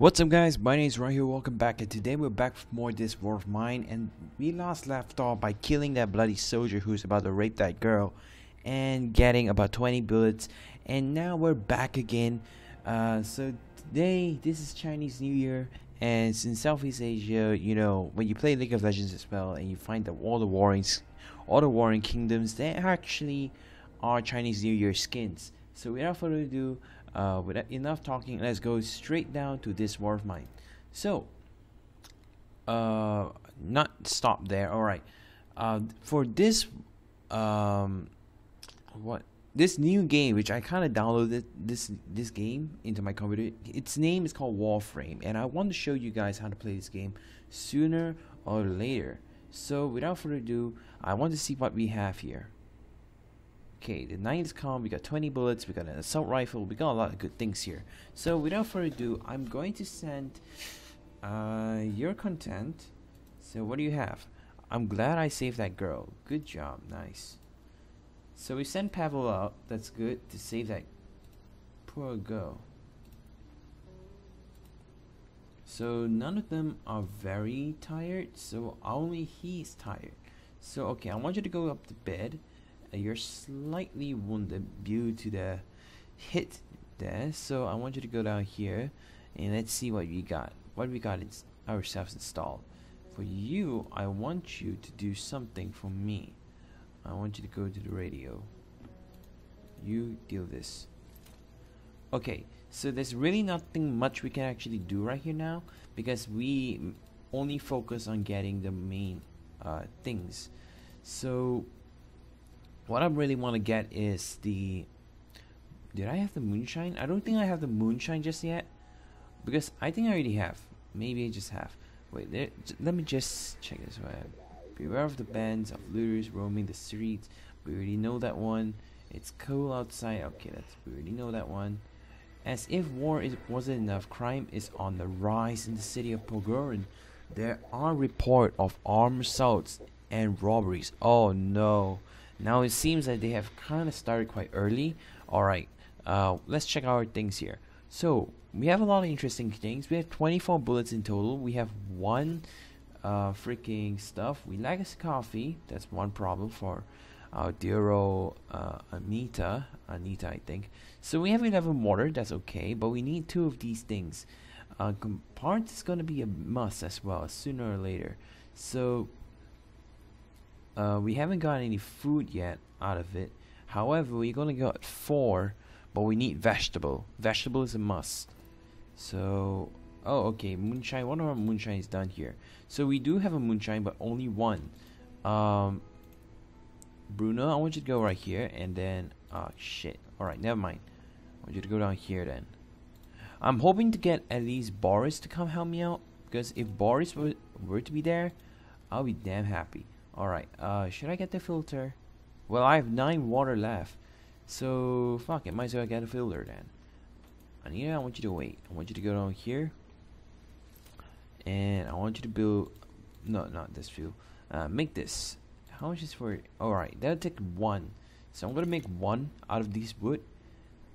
What's up guys, my name is Rahul, welcome back. And today we're back for more this war of mine. And we last left off by killing that bloody soldier who's about to rape that girl and getting about 20 bullets. And now we're back again. Uh, so today this is Chinese New Year. And in Southeast Asia you know when you play League of Legends as well and you find that all the warring all the warring kingdoms they actually are Chinese New Year skins. So without further ado uh, without enough talking, let's go straight down to this war of mine. So, uh, not stop there. All right. Uh, for this, um, what this new game, which I kind of downloaded this this game into my computer. Its name is called Warframe, and I want to show you guys how to play this game sooner or later. So, without further ado, I want to see what we have here. Okay, the night is calm, we got 20 bullets, we got an assault rifle, we got a lot of good things here. So without further ado, I'm going to send uh, your content. So what do you have? I'm glad I saved that girl. Good job, nice. So we sent Pavel out, that's good, to save that poor girl. So none of them are very tired, so only he's tired. So okay, I want you to go up to bed you're slightly wounded due to the hit there. So I want you to go down here and let's see what we got what we got is ourselves installed. For you I want you to do something for me. I want you to go to the radio. You deal this. Okay so there's really nothing much we can actually do right here now because we only focus on getting the main uh, things. So what I really want to get is the did I have the moonshine? I don't think I have the moonshine just yet because I think I already have. Maybe I just have. Wait, there, let me just check this one. Beware of the bands of looters roaming the streets. We already know that one. It's cool outside. Okay, that's we already know that one. As if war is, wasn't enough, crime is on the rise in the city of Pogoren. There are reports of armed assaults and robberies. Oh no. Now it seems that they have kind of started quite early. Alright, uh, let's check our things here. So, we have a lot of interesting things. We have 24 bullets in total. We have one uh, freaking stuff. We lack a coffee. That's one problem for our old uh, Anita. Anita, I think. So we have 11 water. That's okay. But we need two of these things. Uh, parts is going to be a must as well, sooner or later. So uh, we haven't got any food yet out of it. However, we're gonna get four, but we need vegetable. Vegetable is a must. So, oh, okay, moonshine. One of our moonshine is done here. So we do have a moonshine, but only one. Um, Bruno, I want you to go right here, and then, oh shit. All right, never mind. I want you to go down here then. I'm hoping to get at least Boris to come help me out, because if Boris were, were to be there, I'll be damn happy. Alright, uh, should I get the filter? Well, I have 9 water left. So, fuck it, might as well get a filter then. Anita, I want you to wait. I want you to go down here. And I want you to build... No, not this fuel. Uh, make this. How much is for... Alright, that'll take 1. So I'm gonna make 1 out of these wood.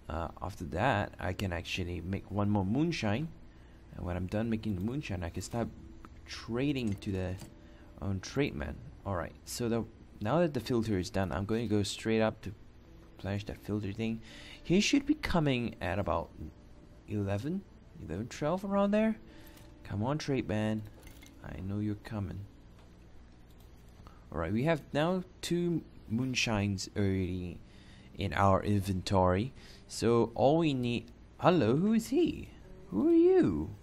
Uh, after that, I can actually make one more moonshine. And when I'm done making the moonshine, I can start trading to the on man. Alright, so the now that the filter is done, I'm going to go straight up to replenish that filter thing. He should be coming at about 11, 11, 12 around there. Come on, trade man. I know you're coming. Alright, we have now two moonshines already in our inventory. So all we need... Hello, who is he? Who are you?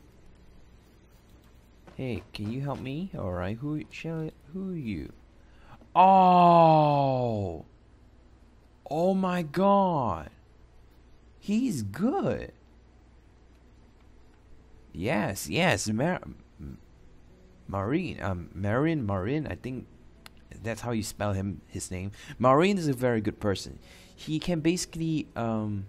Hey, can you help me? Alright, who shall who are you? Oh! Oh my god! He's good! Yes, yes, Mar Marine, um, Marin, Marin, I think that's how you spell him, his name. Marine is a very good person. He can basically, um,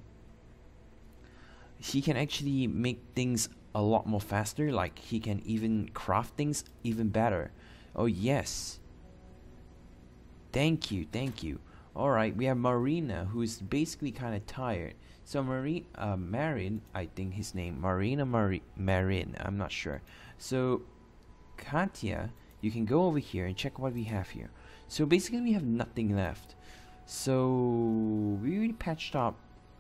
he can actually make things a lot more faster. Like he can even craft things even better. Oh yes. Thank you, thank you. Alright, we have Marina who's basically kind of tired. So Marine, uh, Marin, I think his name, Marina Mari- Marin, I'm not sure. So Katya, you can go over here and check what we have here. So basically we have nothing left. So we patched up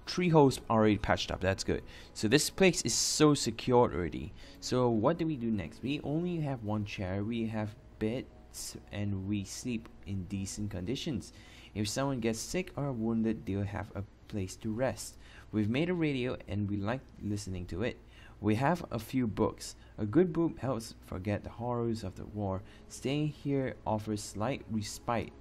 three holes already patched up. That's good. So this place is so secured already. So what do we do next? We only have one chair. We have beds and we sleep in decent conditions. If someone gets sick or wounded they'll have a place to rest. We've made a radio and we like listening to it. We have a few books. A good book helps forget the horrors of the war. Staying here offers slight respite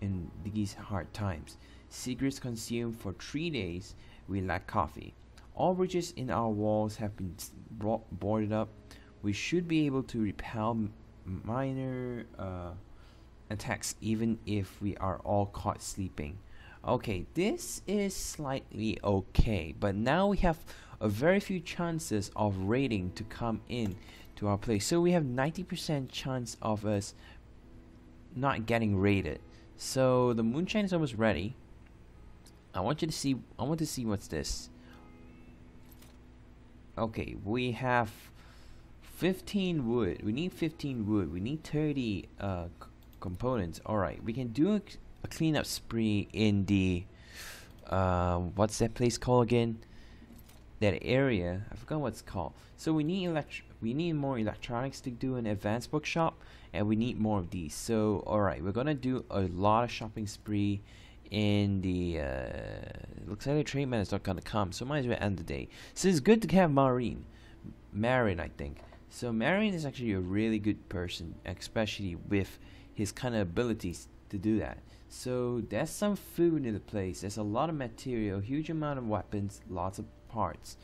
in these hard times Secrets consumed for three days. We lack coffee. All bridges in our walls have been boarded up. We should be able to repel minor uh, attacks even if we are all caught sleeping. Okay, this is slightly okay, but now we have a very few chances of raiding to come in to our place. So we have 90% chance of us not getting raided. So the moonshine is almost ready. I want you to see I want to see what's this. Okay, we have 15 wood. We need 15 wood. We need 30 uh, components. Alright, we can do a, a, cleanup spree in the uh, what's that place called again? That area. I forgot what's called. So we need elect we need more electronics to do an advanced bookshop and we need more of these. So alright, we're gonna do a lot of shopping spree in the uh, looks like the treatment is not gonna come, so might as well end the day. So it's good to have Maureen, Marin, I think. So Marin is actually a really good person, especially with his kind of abilities to do that. So there's some food in the place. There's a lot of material, huge amount of weapons, lots of parts.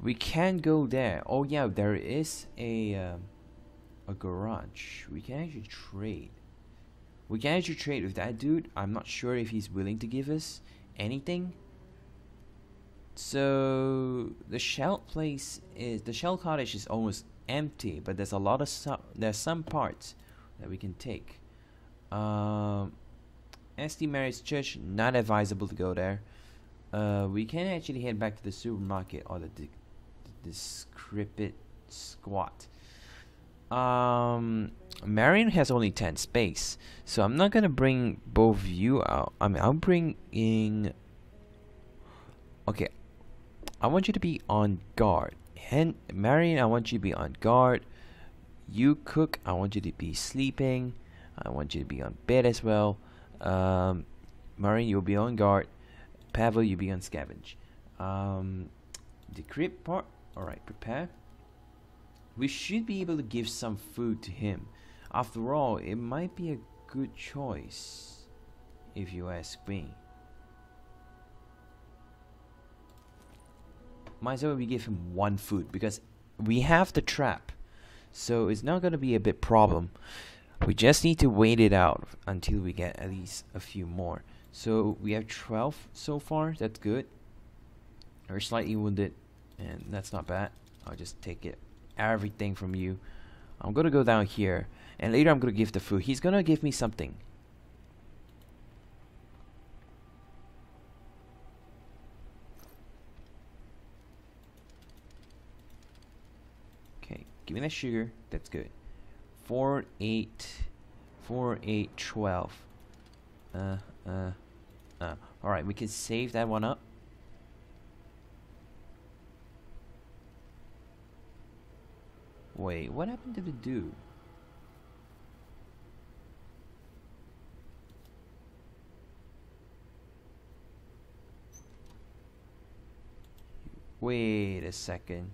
We can go there. Oh yeah, there is a uh, a garage. We can actually trade. We can actually trade with that dude. I'm not sure if he's willing to give us anything. So the shell place is the shell cottage is almost empty, but there's a lot of su there's some parts that we can take. Um, St. Mary's Church not advisable to go there. Uh, we can actually head back to the supermarket or the, the, the squat. Um, Marion has only 10 space, so I'm not gonna bring both you out. I mean, I'll bring in. Okay, I want you to be on guard. Hen Marion, I want you to be on guard. You cook, I want you to be sleeping. I want you to be on bed as well. Um, Marion, you'll be on guard. Pavel, you'll be on scavenge. Um, the crib part, alright, prepare. We should be able to give some food to him. After all, it might be a good choice, if you ask me. Might as well we give him one food because we have the trap. So it's not going to be a big problem. We just need to wait it out until we get at least a few more. So we have 12 so far. That's good. We're slightly wounded, and that's not bad. I'll just take it everything from you. I'm gonna go down here, and later I'm gonna give the food. He's gonna give me something. Okay, give me that sugar. That's good. Four, eight, four, eight, twelve. Uh, uh, uh. All right, we can save that one up. Wait, what happened to the dude? Wait a second.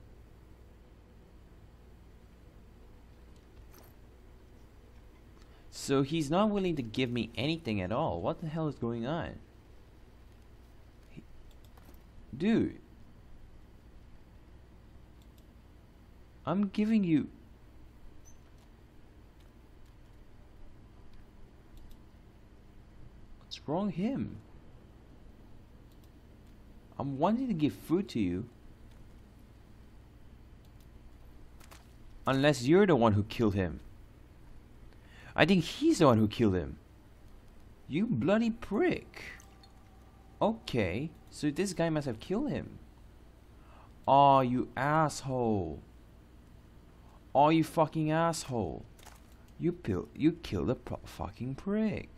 So he's not willing to give me anything at all. What the hell is going on? Dude. I'm giving you What's wrong him? I'm wanting to give food to you. Unless you're the one who killed him. I think he's the one who killed him. You bloody prick. Okay, So this guy must have killed him. Oh, you asshole. Oh, you fucking asshole. You pil- you killed a fucking prick.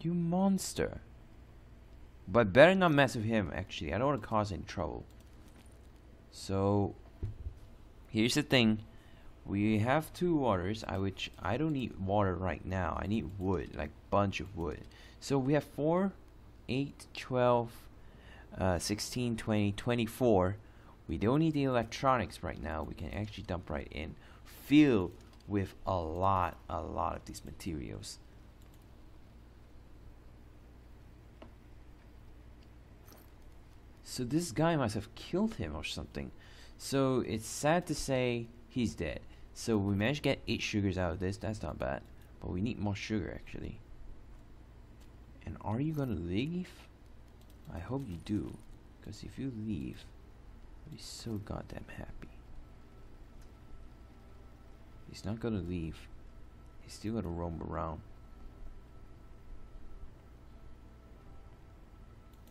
You monster. But better not mess with him, actually. I don't want to cause any trouble. So, here's the thing. We have two waters, I which I don't need water right now. I need wood, like bunch of wood. So we have 4, 8, 12, uh, 16, 20, 24. We don't need the electronics right now. We can actually dump right in. Fill with a lot, a lot of these materials. So this guy must have killed him or something. So it's sad to say he's dead. So we managed to get 8 sugars out of this. That's not bad. But we need more sugar actually. And are you gonna leave? I hope you do. Because if you leave, I'll be so goddamn happy. He's not gonna leave. He's still gonna roam around.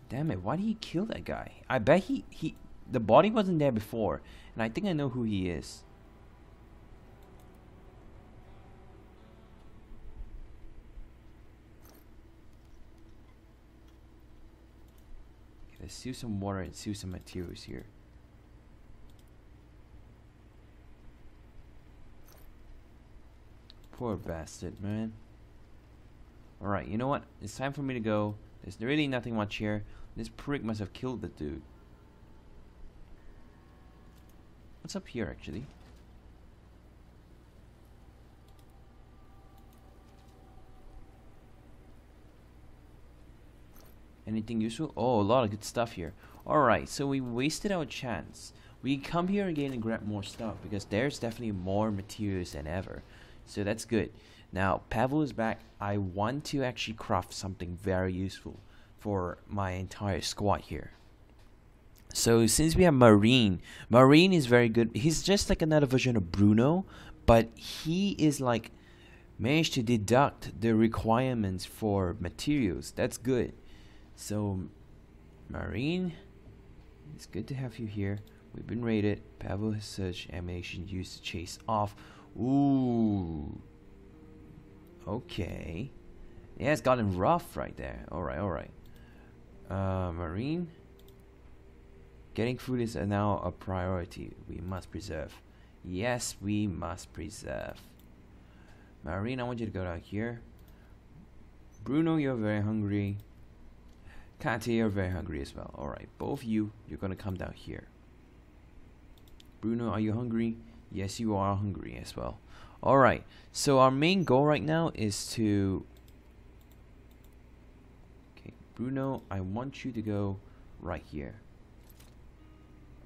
Damn it, why did he kill that guy? I bet he, he, the body wasn't there before, and I think I know who he is. Okay, let's some water and see some materials here. Poor bastard, man. Alright, you know what? It's time for me to go. There's really nothing much here. This prick must have killed the dude. What's up here, actually? Anything useful? Oh, a lot of good stuff here. Alright, so we wasted our chance. We come here again and grab more stuff because there's definitely more materials than ever. So that's good. Now, Pavel is back. I want to actually craft something very useful for my entire squad here. So since we have Marine, Marine is very good. He's just like another version of Bruno, but he is like managed to deduct the requirements for materials. That's good. So Marine, it's good to have you here. We've been raided. Pavel has such ammunition used to chase off. Ooh. Okay. Yeah, it's gotten rough right there. Alright, alright. Uh, marine. Getting food is now a priority. We must preserve. Yes, we must preserve. Marine, I want you to go down here. Bruno, you're very hungry. Katya, you're very hungry as well. Alright, both of you, you're gonna come down here. Bruno, are you hungry? Yes, you are hungry as well. Alright, so our main goal right now is to Okay, Bruno, I want you to go right here.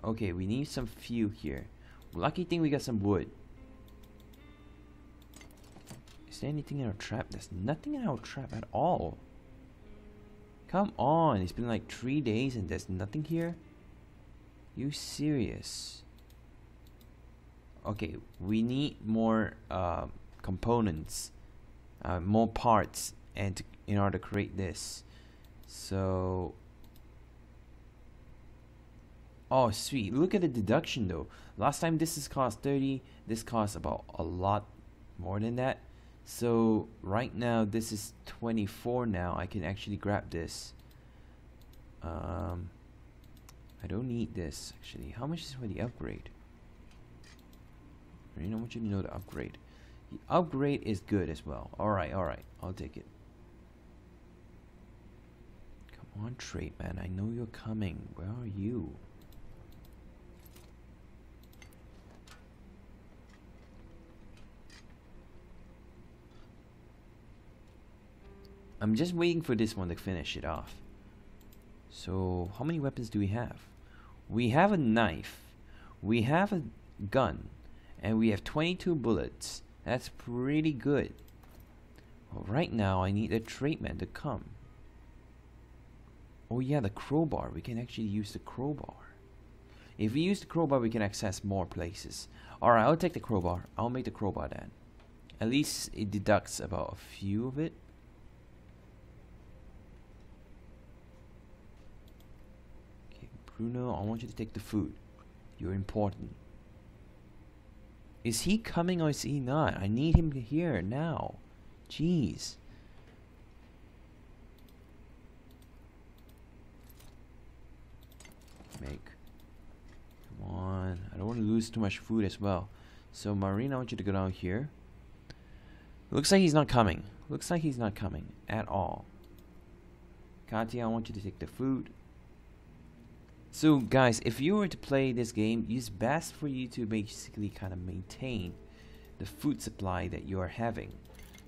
Okay, we need some fuel here. Lucky thing we got some wood. Is there anything in our trap? There's nothing in our trap at all. Come on, it's been like three days and there's nothing here? You serious? Okay, we need more uh, components, uh, more parts, and in order to create this. So, oh sweet, look at the deduction though. Last time this is cost 30, this costs about a lot more than that. So right now this is 24 now. I can actually grab this. Um, I don't need this actually. How much is for the upgrade? You know what you to know the upgrade. The upgrade is good as well. Alright, alright. I'll take it. Come on, Trait Man. I know you're coming. Where are you? I'm just waiting for this one to finish it off. So, how many weapons do we have? We have a knife. We have a gun. And we have 22 bullets. That's pretty good. Well, right now, I need a trait man to come. Oh yeah, the crowbar. We can actually use the crowbar. If we use the crowbar, we can access more places. Alright, I'll take the crowbar. I'll make the crowbar then. At least it deducts about a few of it. Bruno, I want you to take the food. You're important. Is he coming or is he not? I need him here now. Jeez. Make. Come on. I don't want to lose too much food as well. So, Marina, I want you to go down here. Looks like he's not coming. Looks like he's not coming at all. Katya, I want you to take the food. So guys, if you were to play this game, it's best for you to basically kind of maintain the food supply that you are having.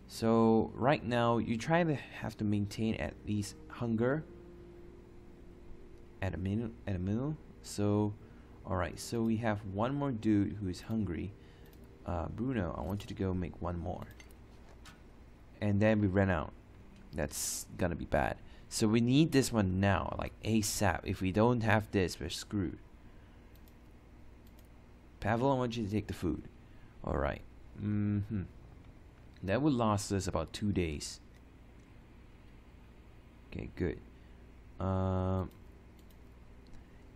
So right now, you try to have to maintain at least hunger at a minute at a minimum. So, all right. So we have one more dude who is hungry. Uh, Bruno, I want you to go make one more. And then we ran out. That's gonna be bad. So we need this one now, like ASAP. If we don't have this, we're screwed. Pavel, I want you to take the food. Alright. Mm-hmm. That would last us about two days. Okay, good. Um,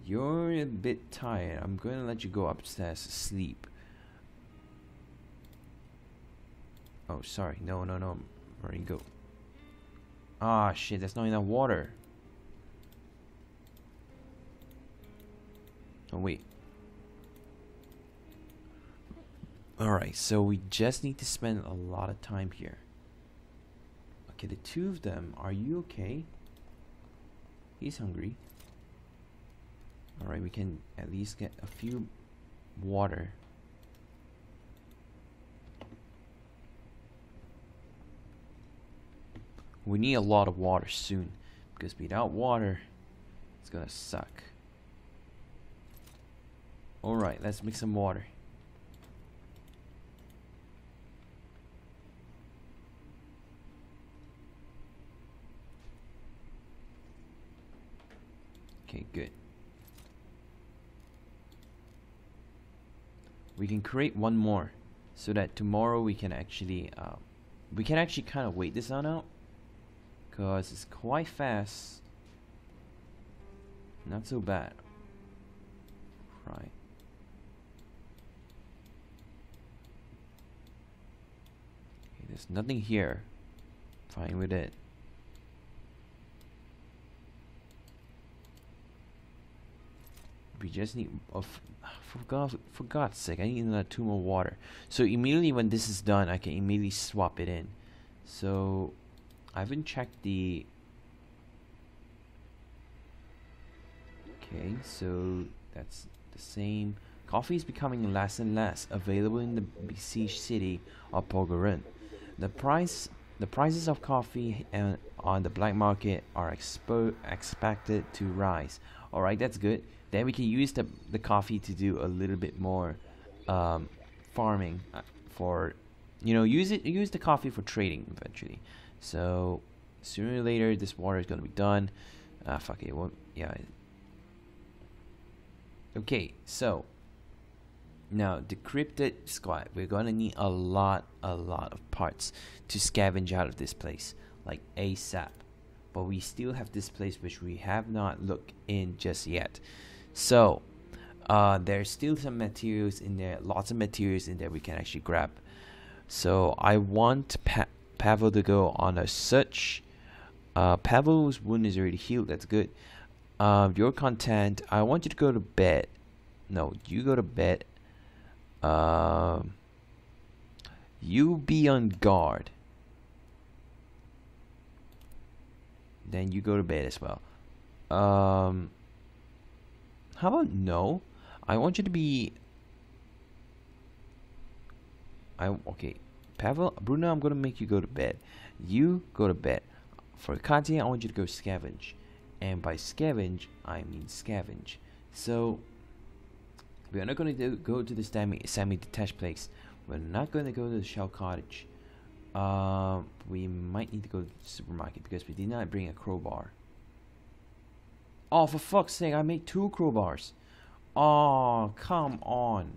you're a bit tired. I'm going to let you go upstairs to sleep. Oh, sorry. No, no, no. Where Ah, shit, there's not enough water. Oh, wait. Alright, so we just need to spend a lot of time here. Okay, the two of them, are you okay? He's hungry. Alright, we can at least get a few water. We need a lot of water soon because without water, it's gonna suck. Alright, let's make some water. Okay, good. We can create one more so that tomorrow we can actually uh, we can actually kind of wait this on out because it's quite fast. Not so bad. Right. Okay, there's nothing here. Fine with it. we just need oh, for God for God's sake I need another two more water so immediately when this is done I can immediately swap it in so I haven't checked the okay so that's the same. Coffee is becoming less and less available in the besieged city of Pogoren the price the prices of coffee and on the black market are expo expected to rise. Alright that's good. Then we can use the, the coffee to do a little bit more um, farming uh, for you know use it use the coffee for trading eventually so sooner or later, this water is gonna be done. Ah, fuck it. Well, yeah. Okay, so now decrypted squad. We're gonna need a lot, a lot of parts to scavenge out of this place, like ASAP. But we still have this place which we have not looked in just yet. So uh, there's still some materials in there, lots of materials in there we can actually grab. So I want Pavel to go on a search. Uh, Pavel's wound is already healed. That's good. Um, your content. I want you to go to bed. No, you go to bed. Um, you be on guard. Then you go to bed as well. Um, how about no? I want you to be. I okay. Pavel, Bruno, I'm gonna make you go to bed. You go to bed. For Katya, I want you to go scavenge. And by scavenge, I mean scavenge. So, we are not going to go to the semi-detached place. We're not going to go to the shell cottage. Uh, we might need to go to the supermarket because we did not bring a crowbar. Oh, for fuck's sake, I made two crowbars. Oh, come on.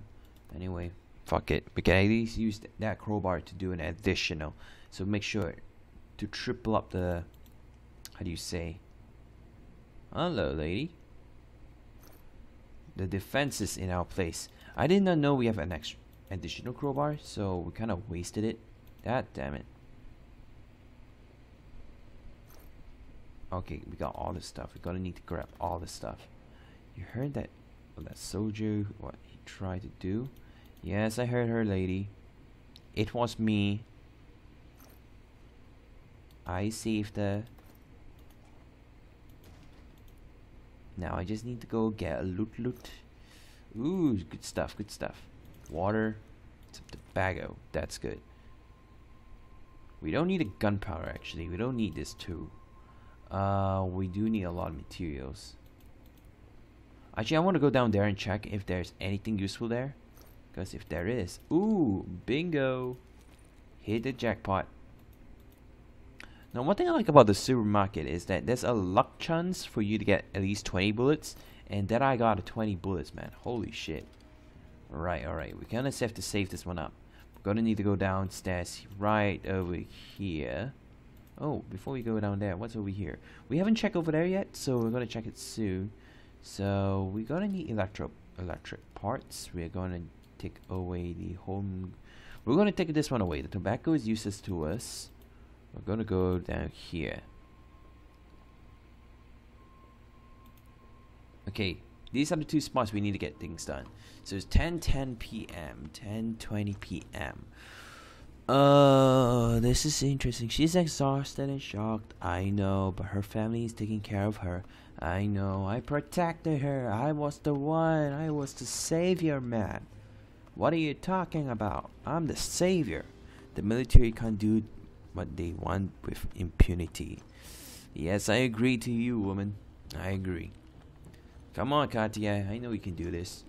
Anyway, fuck it. We can at least use that crowbar to do an additional. So make sure to triple up the how do you say hello lady the defense is in our place. I did not know we have an extra additional crowbar, so we kind of wasted it. God damn it. Okay, we got all this stuff. We're gonna need to grab all this stuff. You heard that that soldier what he tried to do? Yes, I heard her lady. It was me. I saved her. Now I just need to go get a loot loot. Ooh, good stuff, good stuff. Water, some tobacco, that's good. We don't need a gunpowder actually, we don't need this too. Uh, we do need a lot of materials. Actually, I want to go down there and check if there's anything useful there. Because if there is, ooh, bingo! Hit the jackpot. Now, one thing I like about the supermarket is that there's a luck chance for you to get at least 20 bullets. And then I got a 20 bullets, man. Holy shit. Right, alright. We're gonna have to save this one up. We're gonna need to go downstairs right over here. Oh, before we go down there, what's over here? We haven't checked over there yet, so we're gonna check it soon. So we're gonna need electro electric parts. We're gonna take away the home. We're gonna take this one away. The tobacco is useless to us. We're gonna go down here. Okay, these are the two spots we need to get things done. So it's 10 10 p.m., 10 20 p.m. Uh, this is interesting. She's exhausted and shocked. I know, but her family is taking care of her. I know. I protected her. I was the one. I was the savior, man. What are you talking about? I'm the savior. The military can't do what they want with impunity. Yes, I agree to you, woman. I agree. Come on, Katya. I know you can do this.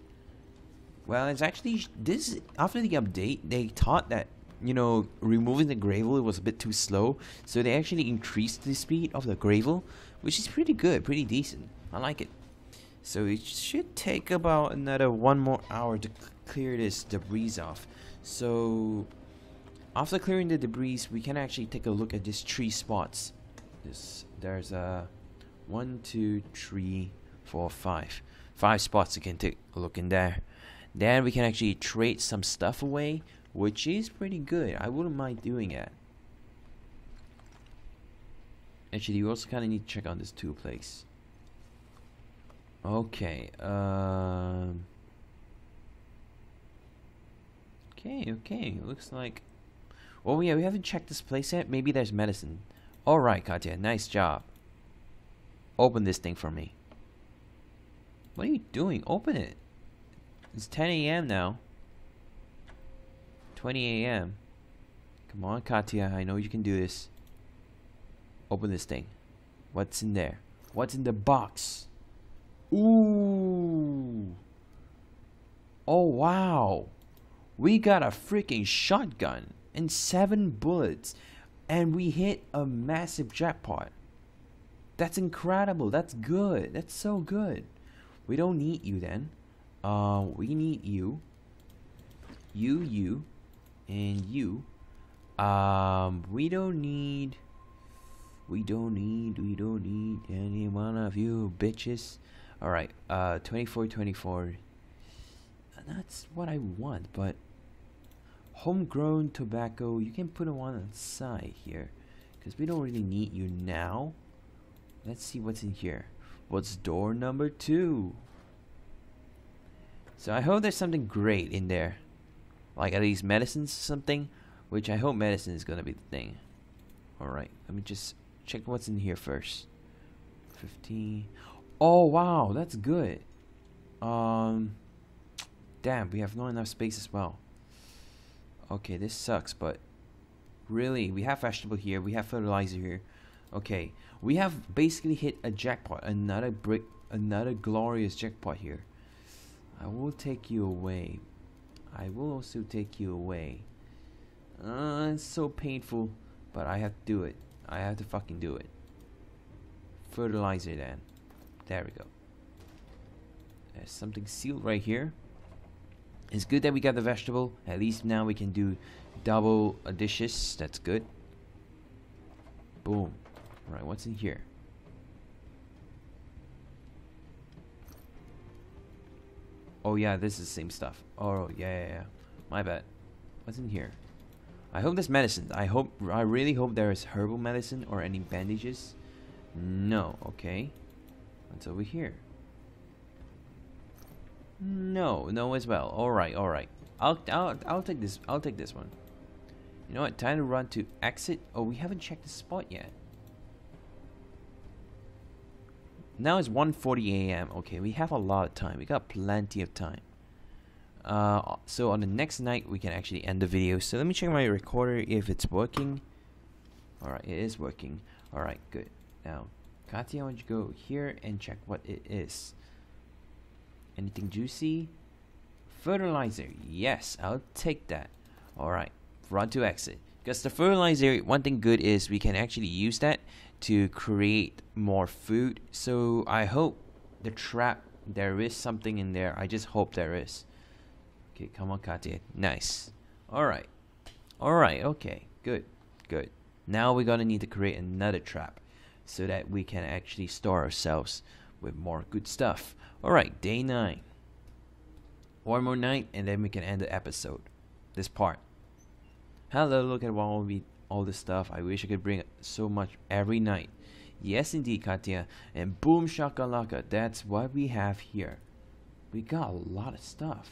Well, it's actually this after the update. They thought that you know removing the gravel was a bit too slow, so they actually increased the speed of the gravel, which is pretty good, pretty decent. I like it. So it should take about another one more hour to clear this debris off. So after clearing the debris, we can actually take a look at these three spots. This there's a one, two, three, four, five. Five spots you can take a look in there. Then we can actually trade some stuff away, which is pretty good. I wouldn't mind doing it. Actually, you also kind of need to check on this two place. Okay. Um. Okay. Okay. Looks like. Oh yeah, we haven't checked this place yet. Maybe there's medicine. All right, Katya. Nice job. Open this thing for me. What are you doing? Open it. It's 10 a.m. now. 20 a.m. Come on, Katya. I know you can do this. Open this thing. What's in there? What's in the box? Ooh. Oh, wow. We got a freaking shotgun and seven bullets. And we hit a massive jackpot. That's incredible. That's good. That's so good. We don't need you then. Uh, we need you. You, you, and you. Um, we don't need. We don't need. We don't need any one of you bitches. All right. Uh, 24, 24. That's what I want, but homegrown tobacco. You can put it on the side here, because we don't really need you now. Let's see what's in here. What's door number two? So I hope there's something great in there. Like at least medicines or something. Which I hope medicine is gonna be the thing. Alright, let me just check what's in here first. 15. Oh wow, that's good. Um Damn, we have not enough space as well. Okay, this sucks, but really, we have vegetable here, we have fertilizer here. Okay, we have basically hit a jackpot, another brick, another glorious jackpot here. I will take you away. I will also take you away. Uh, it's so painful, but I have to do it. I have to fucking do it. Fertilizer then. There we go. There's something sealed right here. It's good that we got the vegetable. At least now we can do double dishes. That's good. Boom. Alright, what's in here? Oh yeah, this is the same stuff. Oh yeah, yeah, yeah. My bad. What's in here? I hope there's medicine. I hope. I really hope there is herbal medicine or any bandages. No. Okay. What's over here? No, no as well. All right, all right. I'll, I'll, I'll take this. I'll take this one. You know what? Time to run to exit. Oh, we haven't checked the spot yet. Now it's 1:40 a.m. Okay, we have a lot of time. We got plenty of time. Uh, so on the next night we can actually end the video. So let me check my recorder if it's working. All right, it is working. All right, good. Now, Katya, I want you go here and check what it is. Anything juicy? Fertilizer. Yes, I'll take that. All right, run to exit. Because the fertilizer, one thing good is we can actually use that to create more food. So I hope the trap, there is something in there. I just hope there is. Okay, come on, Katya. Nice. All right. All right, okay. Good, good. Now we're gonna need to create another trap so that we can actually store ourselves with more good stuff. All right, day nine. One more night, and then we can end the episode. This part. Hello, look at all we all this stuff. I wish I could bring so much every night. Yes, indeed, Katya. And boom shakalaka. That's what we have here. We got a lot of stuff.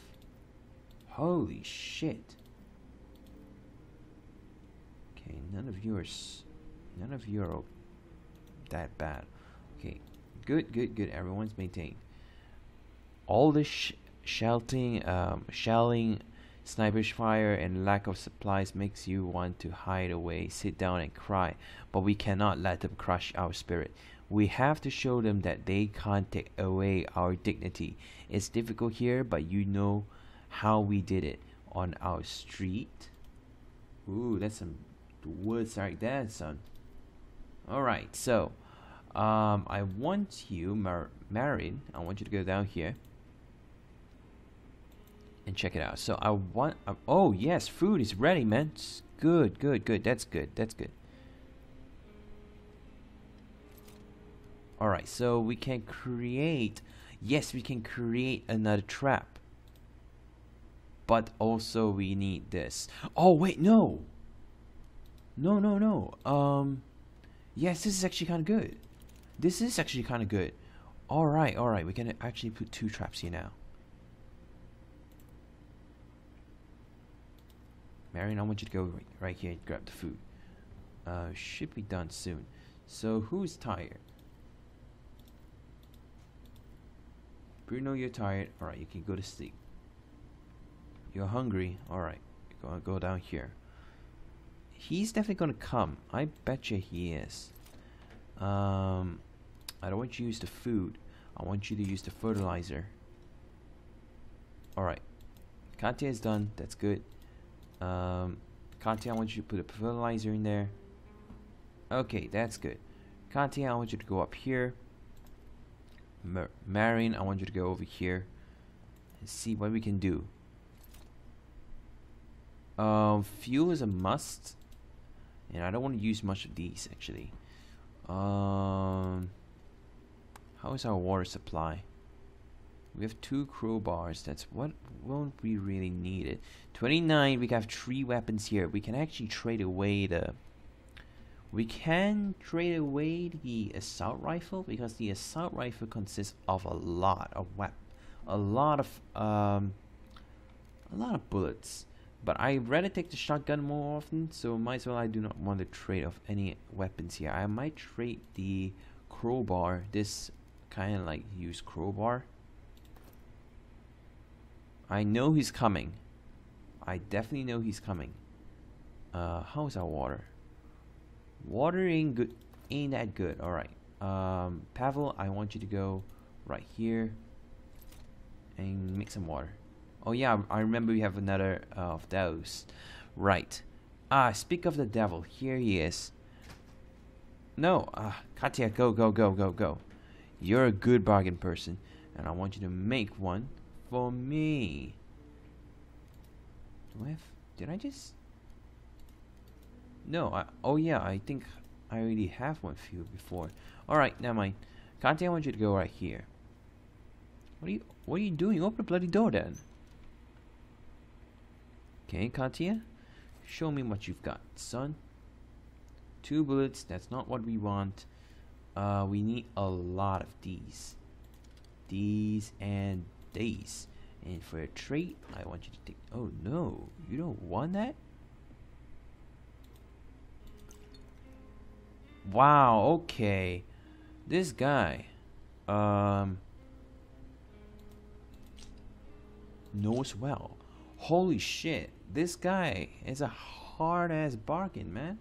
Holy shit. Okay, none of yours, none of you are that bad. Okay, good, good, good. Everyone's maintained. All this sh shelling, um, shelling, sniper's fire, and lack of supplies makes you want to hide away, sit down, and cry. But we cannot let them crush our spirit. We have to show them that they can't take away our dignity. It's difficult here, but you know how we did it on our street. Ooh, that's some words like that, son. Alright, so um, I want you, Mar Marin, I want you to go down here and check it out. So I want, oh yes, food is ready, man. It's good, good, good. That's good, that's good. Alright, so we can create, yes, we can create another trap but also we need this. Oh wait, no. No, no, no. Um, yes, this is actually kind of good. This is actually kind of good. All right, all right. We can actually put two traps here now. Marion, I want you to go right, here and grab the food. Uh, should be done soon. So who's tired? Bruno, you're tired. All right, you can go to sleep. You're hungry. Alright. Gonna go down here. He's definitely gonna come. I bet you he is. Um, I don't want you to use the food. I want you to use the fertilizer. Alright. Katya is done. That's good. Um, Katya, I want you to put a fertilizer in there. Okay, that's good. Katya, I want you to go up here. Mar Marin, I want you to go over here and see what we can do. Um, fuel is a must. And I don't want to use much of these, actually. Um, how is our water supply? We have two crowbars. That's what won't we really need it. 29, we have three weapons here. We can actually trade away the... We can trade away the assault rifle because the assault rifle consists of a lot of wep a lot of um a lot of bullets but I rather take the shotgun more often, so might as well I do not want to trade off any weapons here. I might trade the crowbar, this kind of like use crowbar. I know he's coming. I definitely know he's coming. Uh, how's our water? Water ain't good, ain't that good. All right. Um, Pavel, I want you to go right here and make some water. Oh yeah, I remember we have another uh, of those. Right. Ah, speak of the devil. Here he is. No, ah, Katya, go, go, go, go, go. You're a good bargain person, and I want you to make one for me. Do I have, did I just? No, I, oh yeah, I think I already have one for you before. Alright, never mind. Katya, I want you to go right here. What are you what are you doing? Open the bloody door then. Okay, Katya. Show me what you've got, son. Two bullets, that's not what we want. Uh we need a lot of these. These and these. And for a trait, I want you to take oh no, you don't want that? Wow, okay. This guy. Um knows well. Holy shit, this guy is a hard ass bargain, man.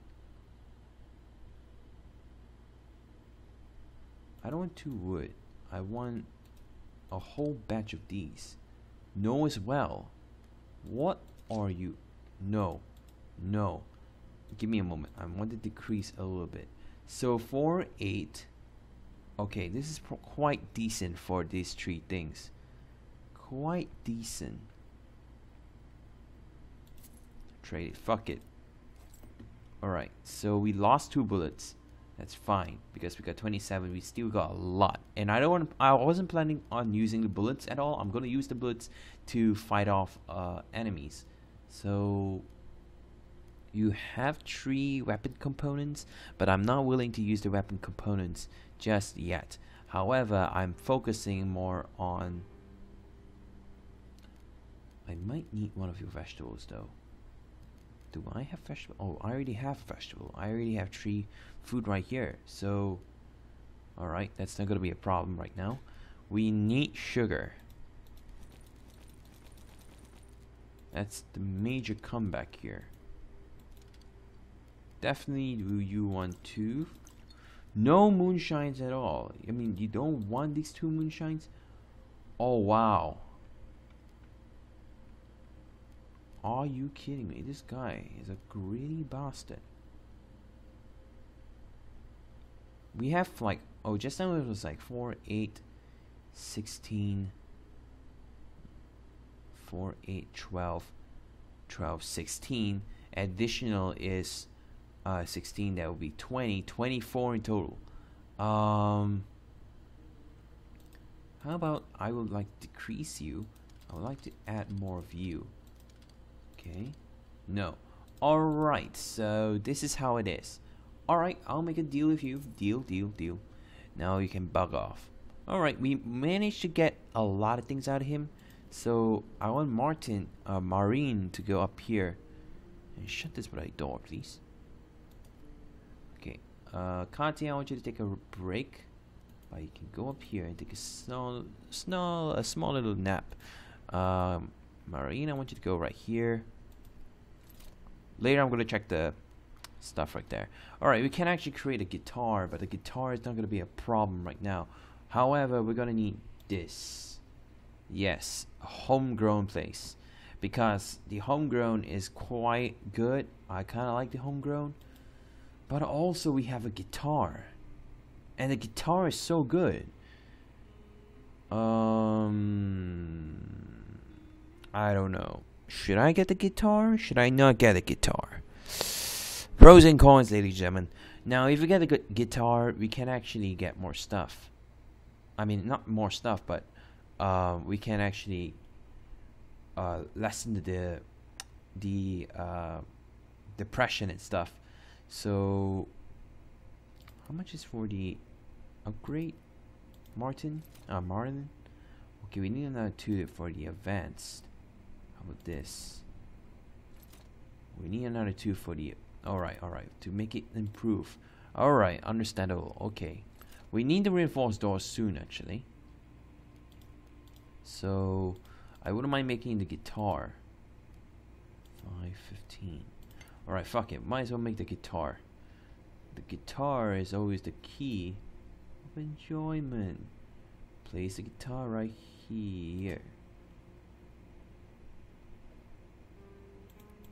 I don't want two wood. I want a whole batch of these. Know as well. What are you? No. No. Give me a moment. I want to decrease a little bit. So 4, 8. Okay, this is quite decent for these three things quite decent. Trade it. Fuck it. Alright, so we lost two bullets. That's fine because we got 27. We still got a lot, and I don't want. I wasn't planning on using the bullets at all. I'm gonna use the bullets to fight off uh, enemies. So you have three weapon components, but I'm not willing to use the weapon components just yet. However, I'm focusing more on I might need one of your vegetables though. Do I have vegetable? Oh, I already have vegetable. I already have tree food right here. So, alright, that's not going to be a problem right now. We need sugar. That's the major comeback here. Definitely do you want to. No moonshines at all. I mean, you don't want these two moonshines? Oh, wow. Are you kidding me? This guy is a greedy bastard. We have like, oh, just now it was like 4, 8, 16, 4, 8, 12, 12, 16. Additional is uh, 16, that would be 20, 24 in total. Um, how about I would like to decrease you? I would like to add more of you. Okay. No. Alright, so this is how it is. Alright, I'll make a deal with you. Deal, deal, deal. Now you can bug off. Alright, we managed to get a lot of things out of him. So I want Martin, uh, Marin to go up here. And shut this bloody door, please. Okay. Uh, Katia, I want you to take a break. But you can go up here and take a small, small, a small little nap. Um, Marin, I want you to go right here. Later, I'm going to check the stuff right there. Alright, we can actually create a guitar, but the guitar is not going to be a problem right now. However, we're going to need this. Yes, homegrown place. Because the homegrown is quite good. I kind of like the homegrown. But also, we have a guitar. And the guitar is so good. Um I don't know. Should I get the guitar? Should I not get a guitar? Pros and cons, ladies and gentlemen. Now, if we get a good guitar, we can actually get more stuff. I mean, not more stuff, but uh, we can actually uh, lessen the the uh, depression and stuff. So, how much is for the upgrade, Martin? Uh, Martin. Okay, we need another two for the advanced. How about this? We need another two for the... Alright, alright. To make it improve. Alright, understandable. Okay. We need the reinforced doors soon, actually. So, I wouldn't mind making the guitar. 515. Alright, fuck it. Might as well make the guitar. The guitar is always the key of enjoyment. Place the guitar right here.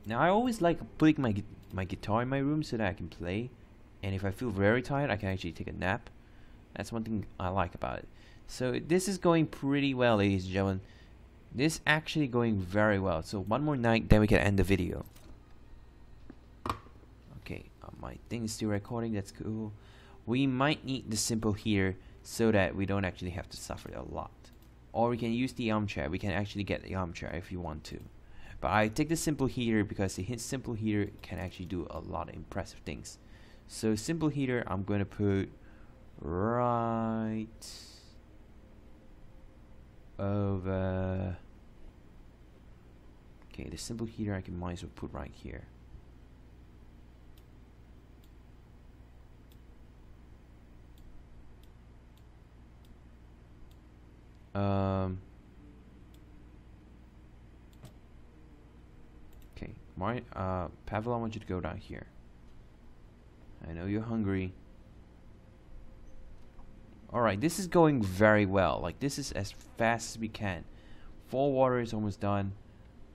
Now I always like putting my my guitar in my room so that I can play, and if I feel very tired, I can actually take a nap. That's one thing I like about it. So this is going pretty well, ladies and gentlemen. This actually going very well. So one more night, then we can end the video. Okay, uh, my thing is still recording. That's cool. We might need the simple here so that we don't actually have to suffer a lot. or we can use the armchair. We can actually get the armchair if you want to. But I take the simple heater because the simple heater can actually do a lot of impressive things. So simple heater, I'm going to put right over. Okay, the simple heater I can might as well put right here. Um, okay, Mar uh, Pavle, I want you to go down here. I know you're hungry. Alright, this is going very well. Like, this is as fast as we can. Fall water is almost done.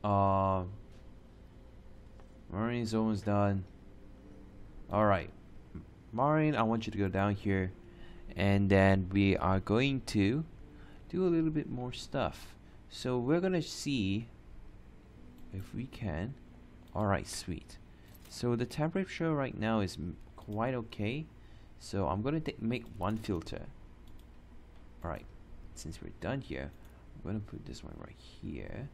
Uh, Marin is almost done. Alright. Marin, I want you to go down here. And then we are going to do a little bit more stuff. So we're going to see if we can. Alright, sweet. So the temperature right now is quite okay. So I'm going to make one filter. Alright, since we're done here, I'm going to put this one right here.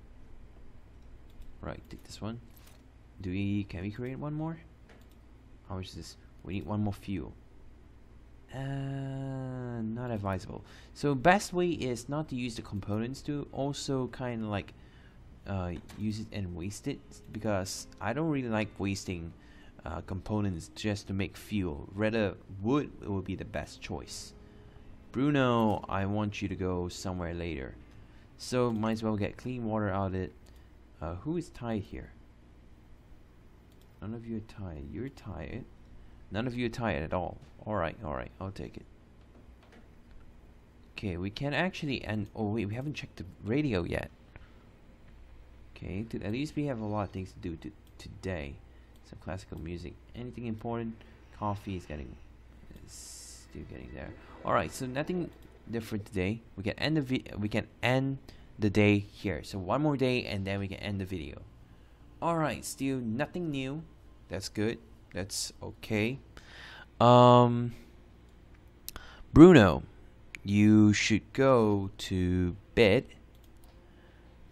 Right, take this one. Do we, can we create one more? How much is this? We need one more fuel. Uh, not advisable. So best way is not to use the components to also kind of like uh, use it and waste it because I don't really like wasting uh, components just to make fuel. Rather, wood would be the best choice. Bruno, I want you to go somewhere later. So might as well get clean water out of it. Uh, who is tied here? None of you are tied. You're tied. None of you are tied at all. Alright, alright, I'll take it. Okay, we can actually and oh wait, we haven't checked the radio yet. Okay, at least we have a lot of things to do to, today. Some classical music. Anything important? Coffee is getting is still getting there. Alright, so nothing different today. We can end the we can end the day here. So one more day and then we can end the video. Alright, still nothing new. That's good. That's okay. Um, Bruno, you should go to bed.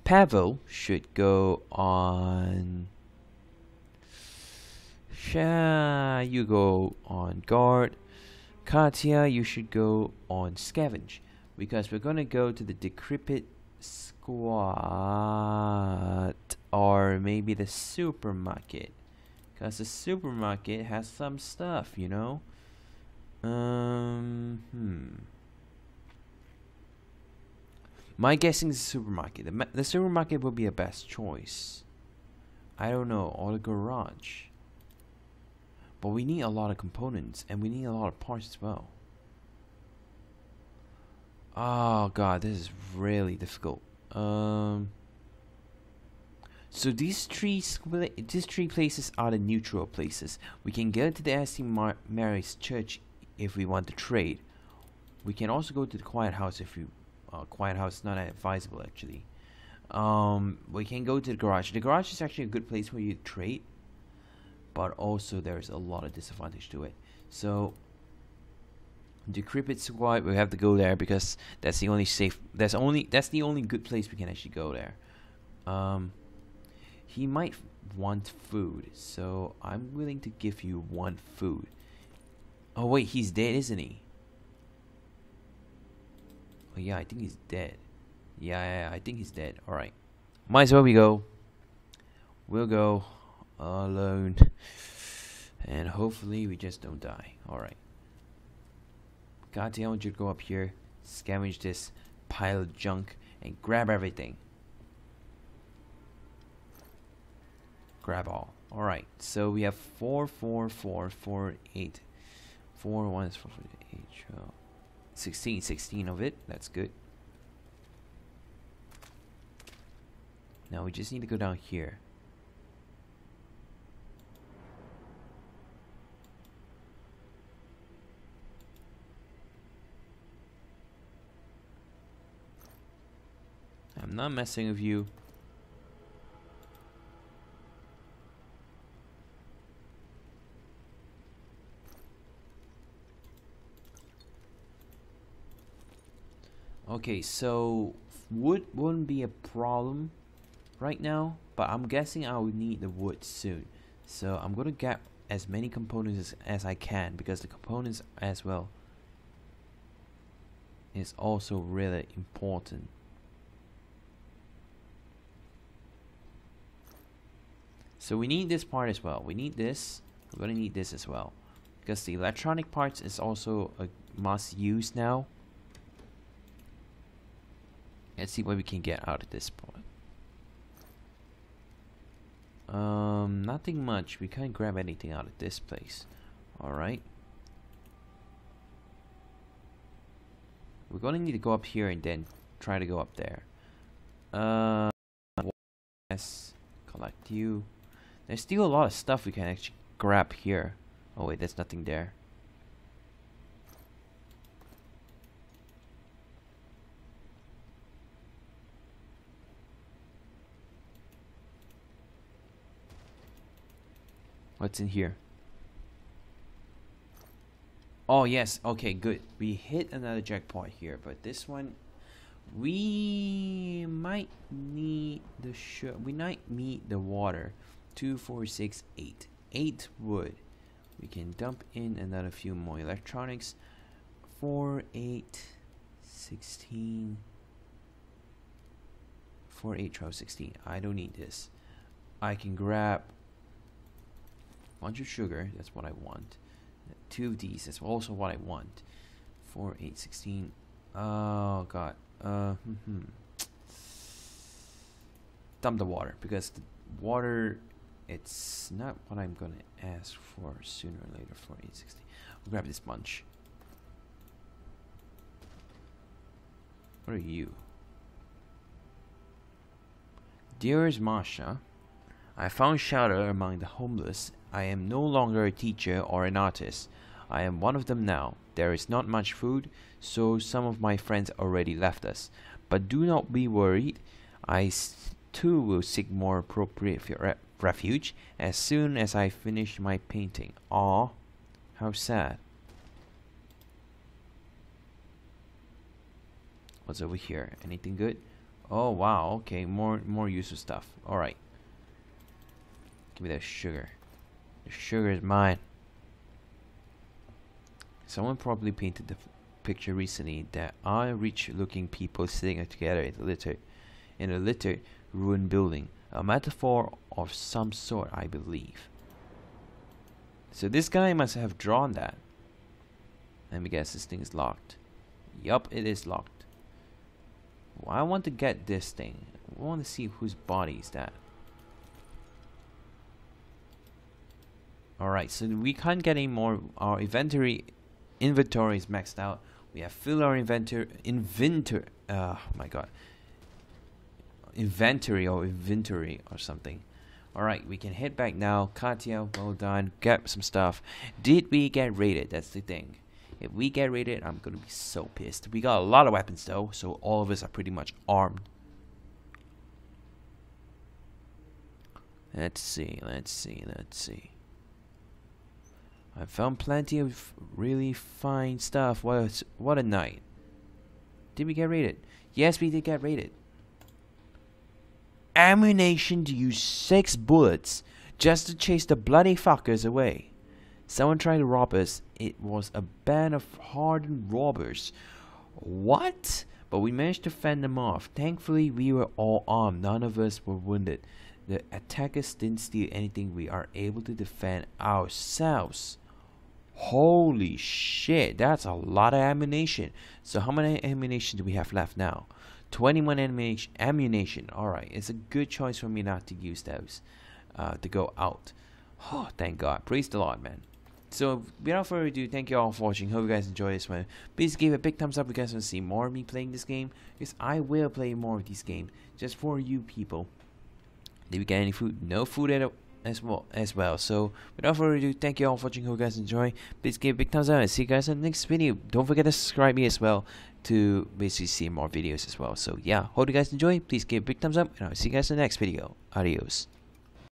Pavle should go on. Sha, you go on guard. Katia, you should go on scavenge because we're gonna go to the decrepit squat or maybe the supermarket. Because the supermarket has some stuff, you know? Um, hmm. My guessing is the supermarket. The, the supermarket would be a best choice. I don't know, or the garage. But we need a lot of components, and we need a lot of parts as well. Oh god, this is really difficult. Um... So these three these three places are the neutral places. We can go to the St. Mar Mary's Church if we want to trade. We can also go to the Quiet House if we uh, Quiet House is not advisable actually. Um, we can go to the garage. The garage is actually a good place where you trade, but also there's a lot of disadvantage to it. So decrepit squat, we have to go there because that's the only safe. That's only that's the only good place we can actually go there. Um, he might want food, so I'm willing to give you one food. Oh wait, he's dead, isn't he? Oh yeah, I think he's dead. Yeah, yeah, yeah I think he's dead. Alright. Might as well we go. We'll go alone. And hopefully we just don't die. Alright. God damn, I you to go up here, scavenge this pile of junk, and grab everything. grab all. Alright, so we have 4, 4, 4, 4, 8. 4, 1 is 4, 4, 8, 12. 16, 16 of it. That's good. Now we just need to go down here. I'm not messing with you. Okay, so wood wouldn't be a problem right now, but I'm guessing I will need the wood soon. So I'm gonna get as many components as, as I can because the components as well is also really important. So we need this part as well. We need this. We're gonna need this as well. Because the electronic parts is also a must use now. Let's see what we can get out of this point. Um, nothing much. We can't grab anything out of this place. Alright. We're gonna need to go up here and then try to go up there. Uh, yes, collect you. There's still a lot of stuff we can actually grab here. Oh wait, there's nothing there. What's in here? Oh yes, okay, good. We hit another jackpot here, but this one we might need the sh we might need the water. Two, four, six, eight. Eight wood. We can dump in another few more electronics. Four, eight, sixteen. Four, eight, twelve, sixteen. I don't need this. I can grab bunch of sugar. That's what I want. Two of these. That's also what I want. Four, eight, sixteen. Oh god. Uh. Hmm. Dump the water because the water. It's not what I'm gonna ask for sooner or later. For eight sixteen. Grab this bunch. What are you? Dearest Masha, I found shelter among the homeless I am no longer a teacher or an artist. I am one of them now. There is not much food, so some of my friends already left us. But do not be worried. I too will seek more appropriate re refuge as soon as I finish my painting. Ah, how sad. What's over here? Anything good? Oh wow, okay, more more useful stuff. Alright. Give me that sugar. Sugar is mine. Someone probably painted the picture recently that are rich looking people sitting together in a littered, in a litter ruined building. A metaphor of some sort, I believe. So this guy must have drawn that. Let me guess, this thing is locked. Yup, it is locked. Well, I want to get this thing. I want to see whose body is that. Alright, so we can't get any more. Our inventory inventory is maxed out. We have filled our inventory inventory uh my god. Inventory or inventory or something. Alright, we can head back now. Katia, well done. Get some stuff. Did we get raided? That's the thing. If we get raided, I'm gonna be so pissed. We got a lot of weapons though, so all of us are pretty much armed. Let's see, let's see, let's see. I found plenty of really fine stuff. What a, what a night. Did we get raided? Yes, we did get raided. Ammunition to use six bullets just to chase the bloody fuckers away. Someone tried to rob us. It was a band of hardened robbers. What? But we managed to fend them off. Thankfully, we were all armed. None of us were wounded. The attackers didn't steal anything. We are able to defend ourselves. Holy shit, that's a lot of ammunition. So how many ammunition do we have left now? 21 ammunition. Alright, it's a good choice for me not to use those uh, to go out. Oh, thank God. Praise the Lord, man. So, without further ado, thank you all for watching. Hope you guys enjoy this one. Please give a big thumbs up if you guys want to see more of me playing this game. Because I will play more of this game. Just for you people. Did we get any food? No food at all as well as well. So without further ado, thank you all for watching. Hope you guys enjoy. Please give a big thumbs up and see you guys in the next video. Don't forget to subscribe me as well to basically see more videos as well. So yeah, hope you guys enjoy. Please give a big thumbs up and I'll see you guys in the next video. Adios.